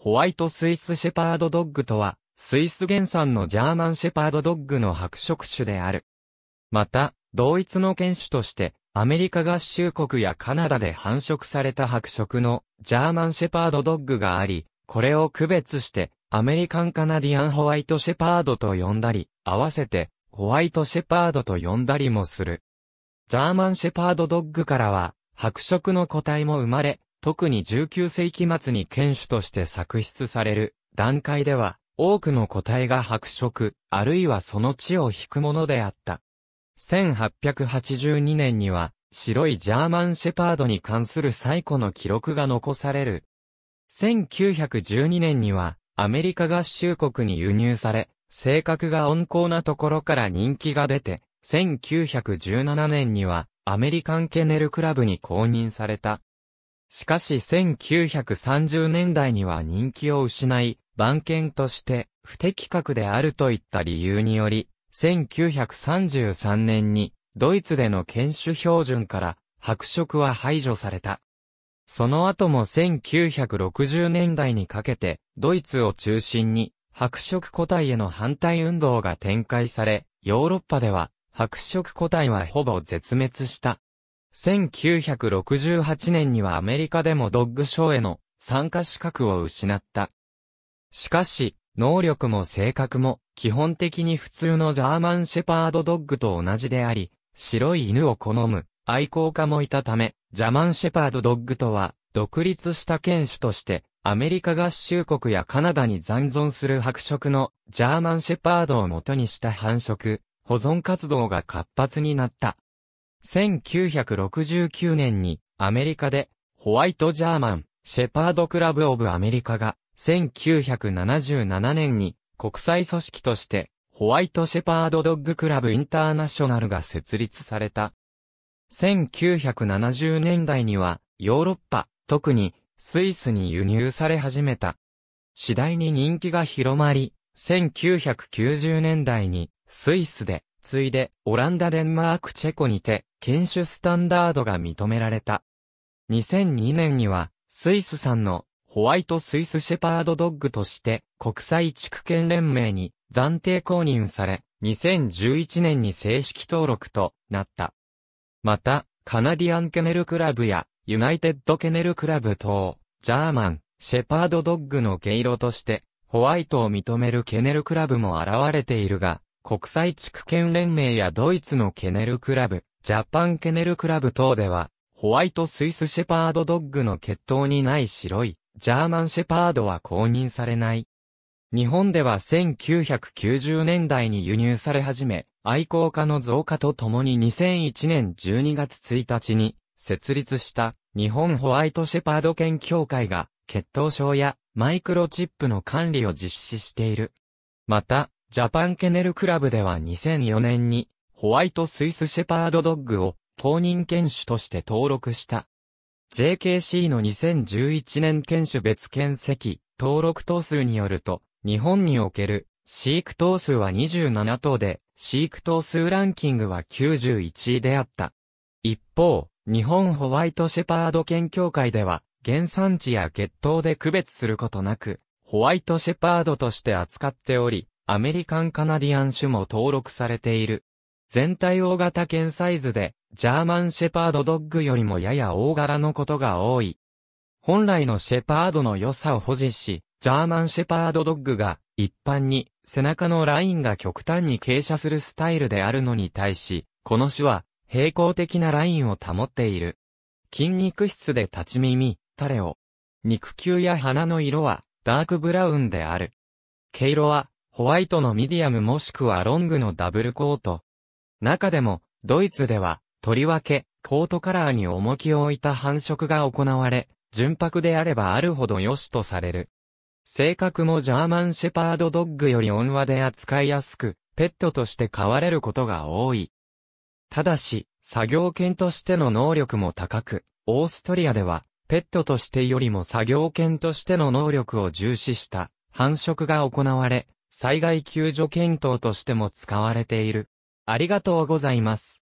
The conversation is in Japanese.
ホワイトスイスシェパードドッグとは、スイス原産のジャーマンシェパードドッグの白色種である。また、同一の犬種として、アメリカ合衆国やカナダで繁殖された白色のジャーマンシェパードドッグがあり、これを区別してアメリカンカナディアンホワイトシェパードと呼んだり、合わせてホワイトシェパードと呼んだりもする。ジャーマンシェパードドッグからは白色の個体も生まれ、特に19世紀末に犬種として作出される段階では多くの個体が白色、あるいはその血を引くものであった。1882年には白いジャーマンシェパードに関する最古の記録が残される。1912年にはアメリカ合衆国に輸入され、性格が温厚なところから人気が出て、1917年にはアメリカンケネルクラブに公認された。しかし1930年代には人気を失い、番犬として不適格であるといった理由により、1933年にドイツでの犬種標準から白色は排除された。その後も1960年代にかけて、ドイツを中心に、白色個体への反対運動が展開され、ヨーロッパでは、白色個体はほぼ絶滅した。1968年にはアメリカでもドッグショーへの参加資格を失った。しかし、能力も性格も基本的に普通のジャーマンシェパードドッグと同じであり、白い犬を好む愛好家もいたため、ジャーマンシェパードドッグとは、独立した犬種として、アメリカ合衆国やカナダに残存する白色のジャーマンシェパードを元にした繁殖、保存活動が活発になった。1969年にアメリカでホワイトジャーマンシェパードクラブオブアメリカが1977年に国際組織としてホワイトシェパードドッグクラブインターナショナルが設立された。1970年代にはヨーロッパ、特にスイスに輸入され始めた。次第に人気が広まり、1990年代にスイスで、ついでオランダデンマークチェコにて、犬種スタンダードが認められた。2002年には、スイス産のホワイトスイスシェパードドッグとして国際地区犬連盟に暫定公認され、2011年に正式登録となった。また、カナディアンケネルクラブや、ユナイテッドケネルクラブ等、ジャーマン、シェパードドッグの毛色として、ホワイトを認めるケネルクラブも現れているが、国際地区圏連盟やドイツのケネルクラブ、ジャパンケネルクラブ等では、ホワイトスイスシェパードドッグの血統にない白い、ジャーマンシェパードは公認されない。日本では1990年代に輸入され始め、愛好家の増加とともに2001年12月1日に設立した日本ホワイトシェパード犬協会が血統症やマイクロチップの管理を実施している。また、ジャパンケネルクラブでは2004年にホワイトスイスシェパードドッグを公認犬種として登録した。JKC の2011年犬種別犬籍登録頭数によると、日本における飼育頭数は27頭で、飼育頭数ランキングは91位であった。一方、日本ホワイトシェパード犬協会では、原産地や血統で区別することなく、ホワイトシェパードとして扱っており、アメリカンカナディアン種も登録されている。全体大型犬サイズで、ジャーマンシェパードドッグよりもやや大柄のことが多い。本来のシェパードの良さを保持し、ジャーマンシェパードドッグが一般に背中のラインが極端に傾斜するスタイルであるのに対し、この種は平行的なラインを保っている。筋肉質で立ち耳、垂れ尾。肉球や鼻の色はダークブラウンである。毛色はホワイトのミディアムもしくはロングのダブルコート。中でもドイツではとりわけコートカラーに重きを置いた繁殖が行われ、純白であればあるほど良しとされる。性格もジャーマンシェパードドッグより温和で扱いやすく、ペットとして飼われることが多い。ただし、作業犬としての能力も高く、オーストリアでは、ペットとしてよりも作業犬としての能力を重視した繁殖が行われ、災害救助検討としても使われている。ありがとうございます。